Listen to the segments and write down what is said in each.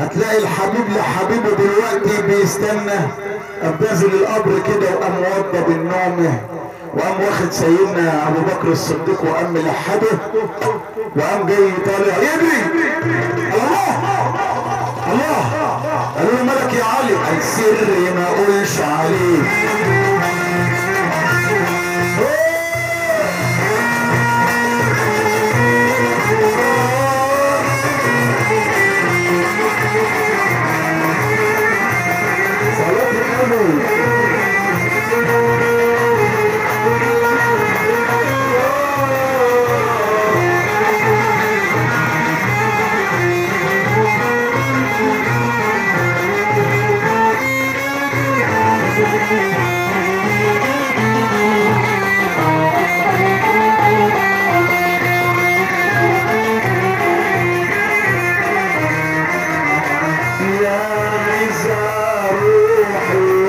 هتلاقي الحبيب لحبيبه دلوقتي بيستنى نازل القبر كده وقام وضى بالنوم وقام واخد سيدنا أبو بكر الصديق وقام ملحده وقام جاي طالع. يجري الله! الله! قالوا له مالك يا علي. قال سري ما أقولش عليه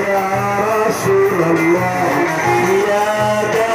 يا رسول الله يا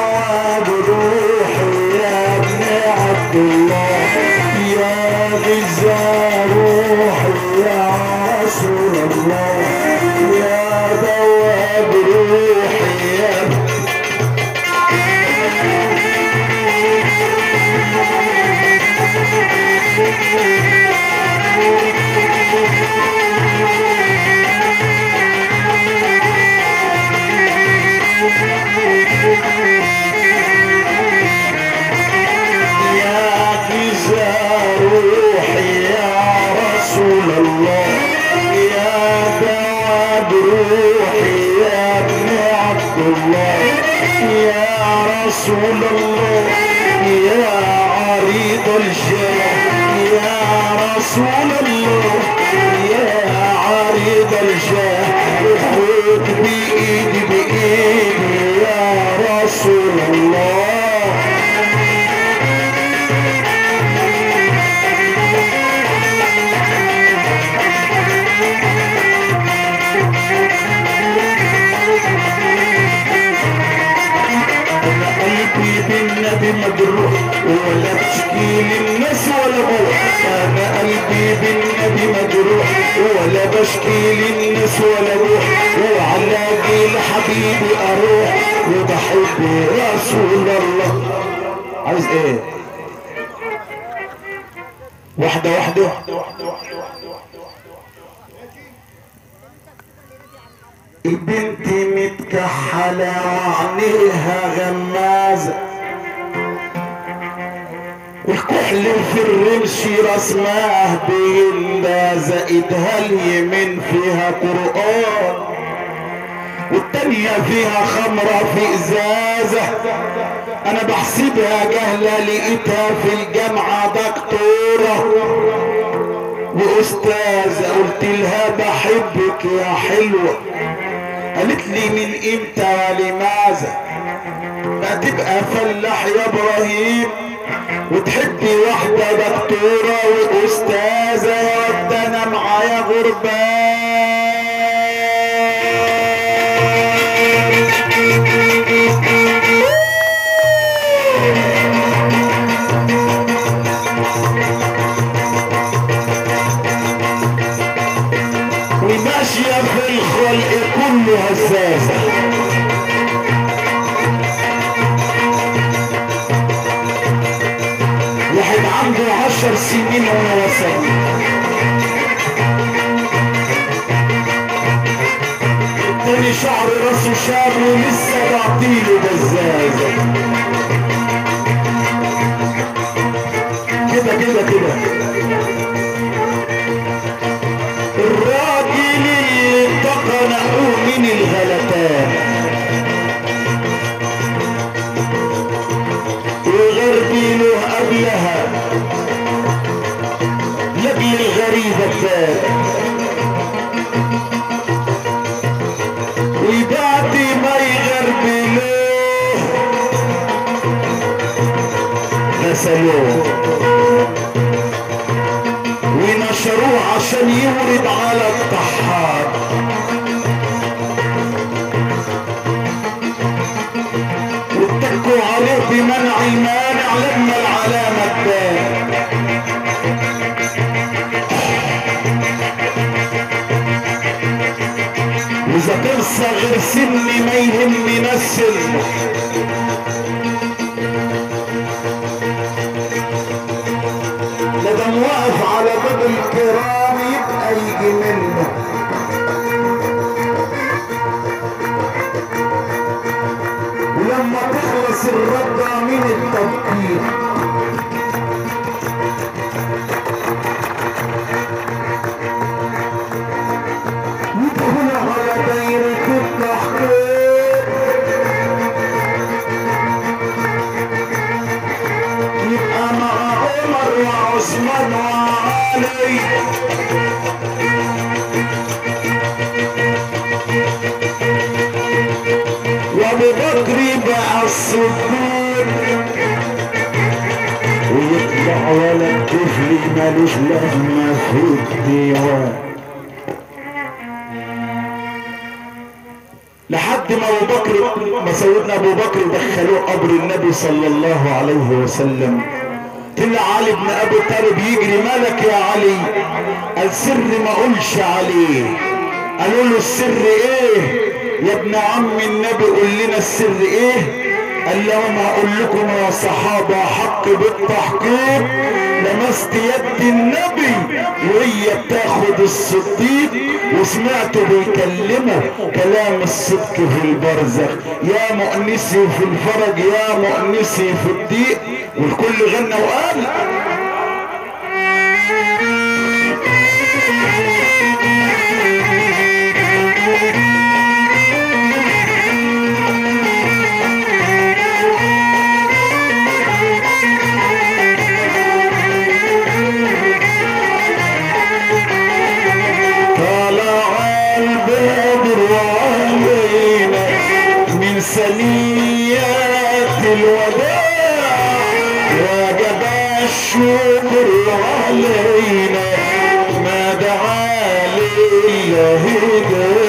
ولا بشكي للناس ولا بروح أنا قلبي بالنبي مجروح ولا بشكي للناس ولا بروح وعلى جيل حبيبي أروح وبحب رسول الله عايز إيه واحدة واحدة البنت متكحلة وعينيها غمازة والكحل في الرمش رسماه بيندازة ايدها اليمين فيها قرآن والتانية فيها خمرة في ازازة أنا بحسبها جهلة لقيتها في الجامعة دكتورة واستاذة قلت لها بحبك يا حلوة قالت لي من إمتى ولماذا ما تبقى فلاح يا إبراهيم وتحبي واحدة دكتورة وأستاذة ده أنا معايا غربان وأنا وصل التاني شعر راسه شاب ولسه بعطيله غسلوه ونشروه عشان يورد على الطحار واتكوا عليه بمنع المانع لما العلامة تبان ذكر صغير سني ما يهمني السن لدم واقف على باب الكرام يبقى يجي منه ولما تخلص الردة من التفكير الصديق ويطلع ولد طفل مالوش لازمة في الديوان. لحد ما أبو بكر ما سيدنا أبو بكر دخلوه قبر النبي صلى الله عليه وسلم. طلع علي بن أبي طالب يجري مالك يا علي. قال سر ما اقولش عليه قالوا له السر إيه؟ ابن عم النبي قول لنا السر إيه؟ قال لهم هقول لكم يا صحابة حق بالتحقيق لمست يد النبي وهي بتاخد الصديق وسمعته بيكلمه كلام الصدق في البرزخ. يا مؤنسي في الفرج يا مؤنسي في الضيق والكل غنى وقال. وجب الشكر علينا ما دعا لله داع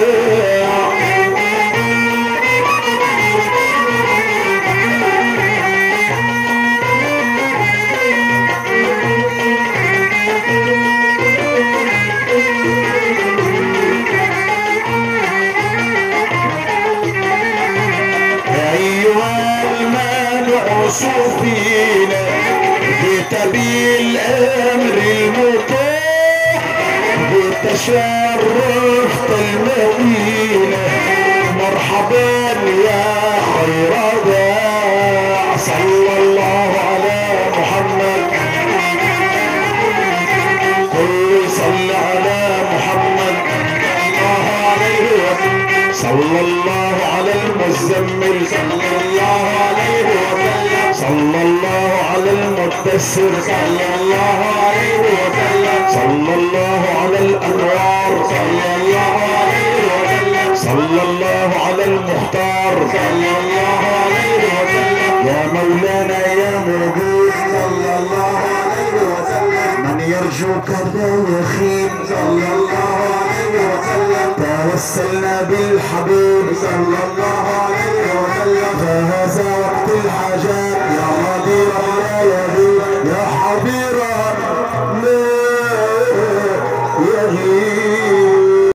بتبي الأمر المطاع بتشرف المدينة مرحبا يا خير داع صلى الله على محمد. كل صلى على محمد. الله عليه وسلم صلى الله على المزمل. صلى الله عليه وسلم. على المدثر صلى الله عليه وسلم. صلى الله على الأنوار صلى الله عليه وسلم صلى الله على المختار صلى الله عليه وسلم يا مولانا يا موجود صلى الله عليه وسلم. من يرجوك لا يخيب صلى الله عليه وسلم. توسلنا بالحبيب صلى الله عليه وسلم فهذا وقت الحجاب